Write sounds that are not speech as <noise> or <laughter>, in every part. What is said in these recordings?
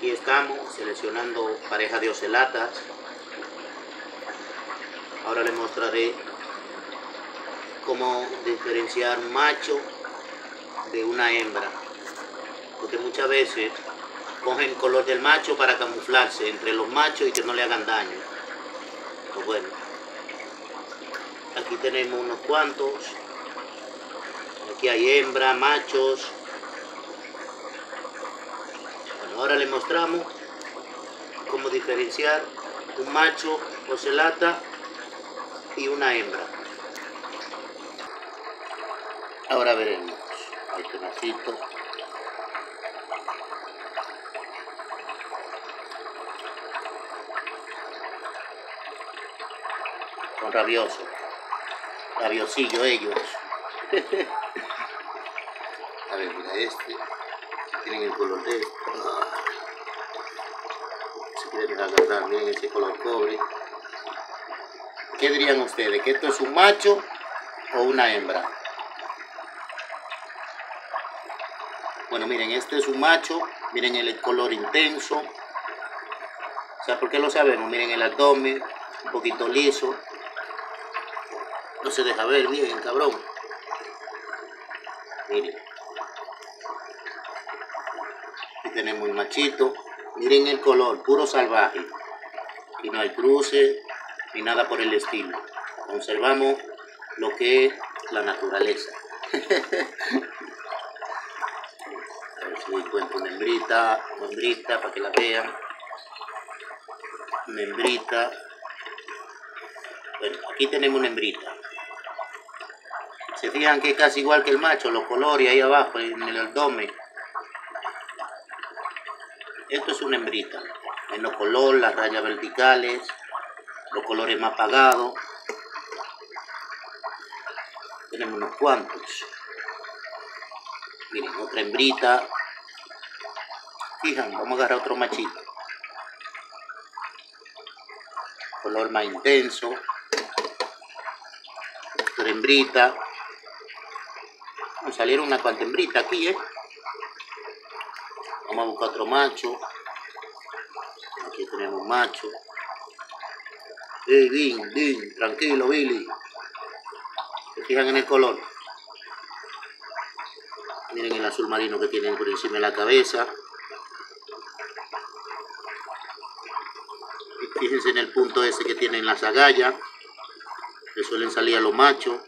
Aquí estamos seleccionando pareja de ocelatas. Ahora les mostraré cómo diferenciar un macho de una hembra. Porque muchas veces cogen color del macho para camuflarse entre los machos y que no le hagan daño. Pues bueno, aquí tenemos unos cuantos. Aquí hay hembra, machos. Ahora les mostramos cómo diferenciar un macho ocelata y una hembra. Ahora veremos. Este nacito. Son rabiosos. Rabiosillo ellos. <laughs> A ver, mira este. Tienen el color de este. Se quieren agarrar, miren ese color cobre. ¿Qué dirían ustedes? ¿Que esto es un macho o una hembra? Bueno, miren, este es un macho. Miren el color intenso. O sea, ¿por qué lo sabemos? Miren el abdomen, un poquito liso. No se deja ver bien, cabrón. Miren. Aquí tenemos el machito. Miren el color, puro salvaje. Aquí no hay cruce ni nada por el estilo. Conservamos lo que es la naturaleza. <laughs> A ver si encuentro una hembrita para que la vean. Una hembrita. Bueno, aquí tenemos una hembrita. Se fijan que es casi igual que el macho, los colores ahí abajo en el abdomen. Esto es una hembrita. Menos color, las rayas verticales, los colores más apagados. Tenemos unos cuantos. Miren, otra hembrita. Fijan, vamos a agarrar otro machito. Color más intenso. Otra hembrita. Nos salieron una cuanta hembrita aquí, ¿eh? Vamos a buscar otro macho. Aquí tenemos macho. Hey, Vin, Vin, tranquilo, Billy. ¿Se fijan en el color? Miren el azul marino que tienen por encima de la cabeza. Fíjense en el punto ese que tienen las agallas. Que suelen salir a los machos.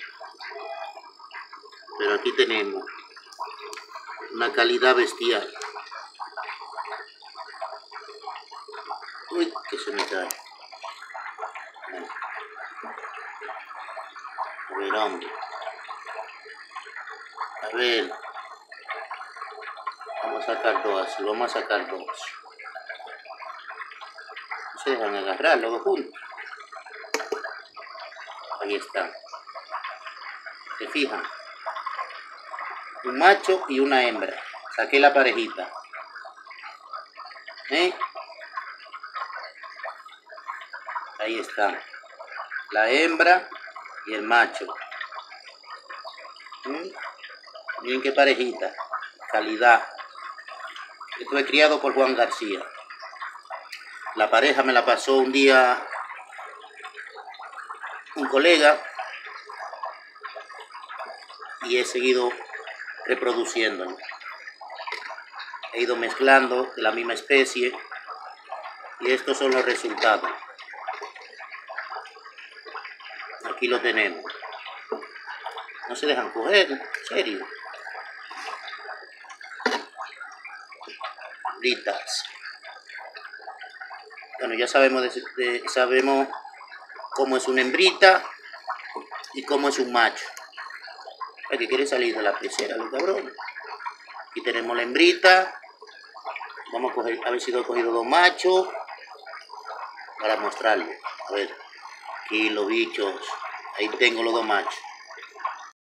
Pero aquí tenemos una calidad bestial. Uy, que se me cae. A ver, hombre. A ver. Vamos a sacar dos vamos a sacar dos. No se dejan agarrar dos juntos. Ahí está. ¿Se fijan? Un macho y una hembra. Saqué la parejita. ¿Eh? Ahí está. La hembra y el macho. ¿Mm? Miren qué parejita. Calidad. Esto es criado por Juan García. La pareja me la pasó un día un colega y he seguido reproduciéndolo. He ido mezclando de la misma especie y estos son los resultados. Aquí lo tenemos. No se dejan coger, en serio. Litas. Bueno, ya sabemos, de- sabemos cómo es una hembrita y cómo es un macho. Que quiere salir de la pecera, los cabrones. Aquí tenemos la hembrita. Vamos a coger, a ver si he cogido dos machos. Para mostrarles. A ver. Aquí los bichos. Ahí tengo los dos machos.